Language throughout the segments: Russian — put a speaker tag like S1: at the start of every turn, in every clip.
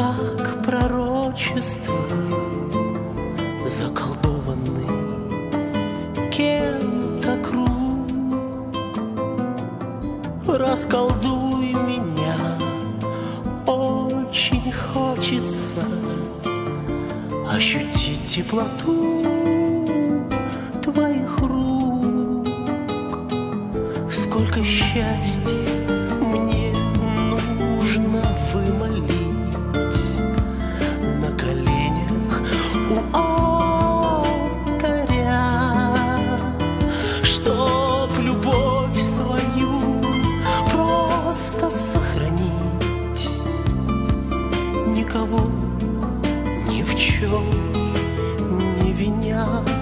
S1: как пророчество, заколдованный кем-то круг. Расколдуй меня, очень хочется ощутить теплоту твоих рук. Сколько счастья не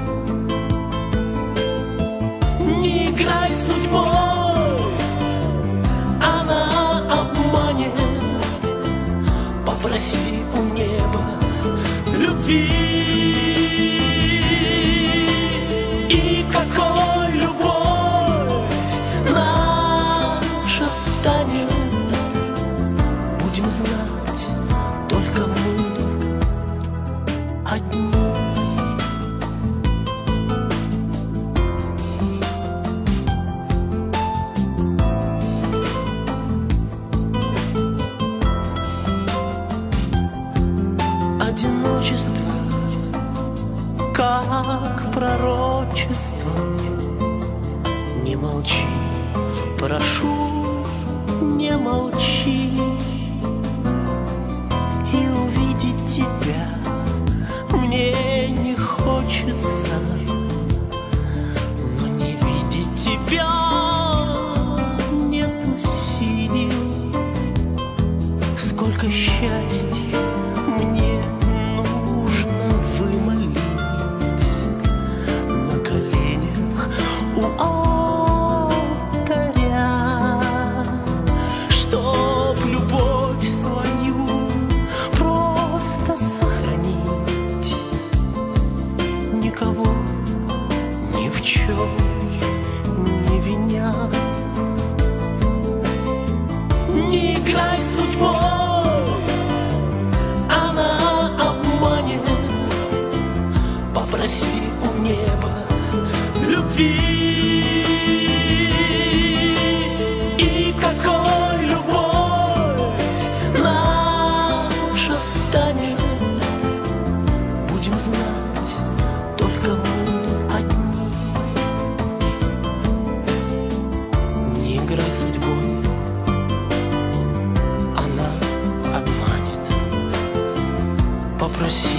S1: пророчество, не молчи, прошу, не молчи, и увидеть тебя мне не хочется, но не видеть тебя никого ни в чем не виня. Не играй судьбой, она обманет. Попроси у неба любви. hoje.